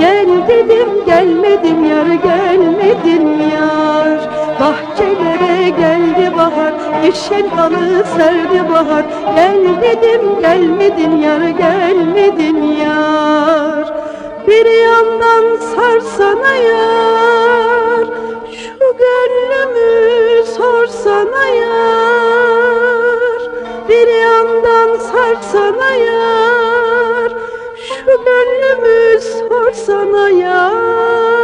Gel dedim gelmedin yar gelmedin yar. Bahçelere geldi bahar. Yeşil halı serdi bahar. Gel dedim gelmedin yar gelmedin yar. Bir yandan sarsana yar. Şu gönlümü sorsana yar. Bir yandan sarsana yar gönlümü sorsana yar.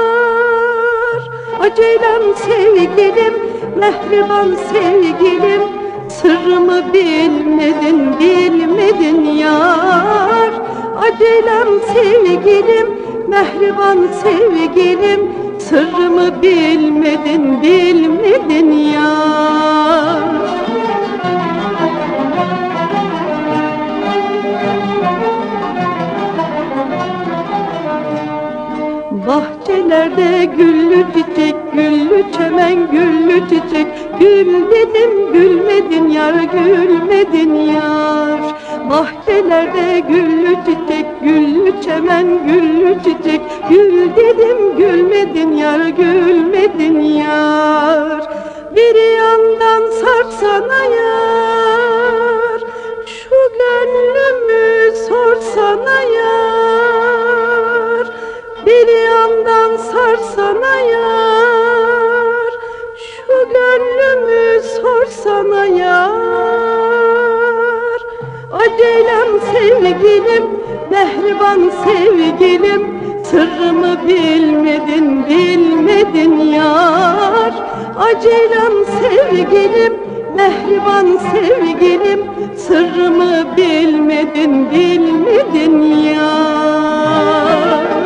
Acelem sevgilim, mehriban sevgilim. Sırrımı bilmedin, bilmedin yar. Acelem sevgilim, mehriban sevgilim. Sırrımı bilmedin, bilmedin yar Bahçelerde güllü çiçek, güllü çemen, güllü çiçek Gül dedim gülmedin yar, gülmedin yar. Bahçelerde güllü çiçek, güllü çemen, güllü çiçek Gül dedim gülmedin yar, gülmedin yar. Bir yandan sarsana yar. Şu gönlümü sorsana yar Acelem sevgilim, mehriban sevgilim. Sırrımı bilmedin, bilmedin yar. Acelem sevgilim, mehriban sevgilim. Sırrımı bilmedin, bilmedin yar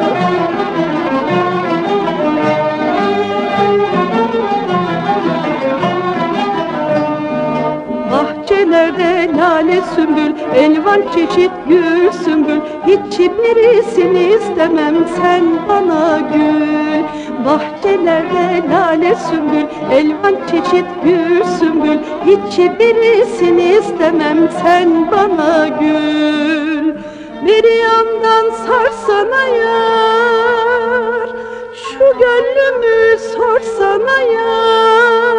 Bahçelerde lale sümbül, elvan çeşit gül sümbül. Hiçbirisini istemem sen bana gül. Bahçelerde lale sümbül, elvan çeşit gül sümbül. Hiçbirisini istemem sen bana gül. Bir yandan sarsana yar Şu gönlümü sorsana yar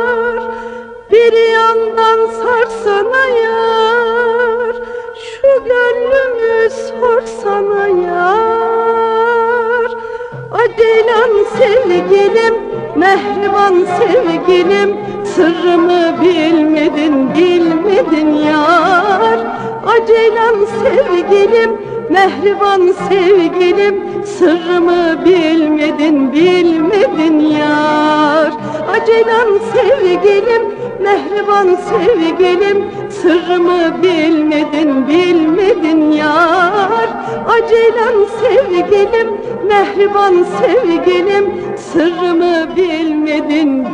sevgilim Mehriban sevgilim. Sırrımı bilmedin bilmedin yar. Acelem sevgilim Mehriban sevgilim. Sırrımı bilmedin bilmedin yar. Acelem sevgilim Mehriban sevgilim. Sırrımı bilmedin bilmedin yar. Acelem sevgilim Mehriban sevgilim Sırrımı bilmedin bilmedin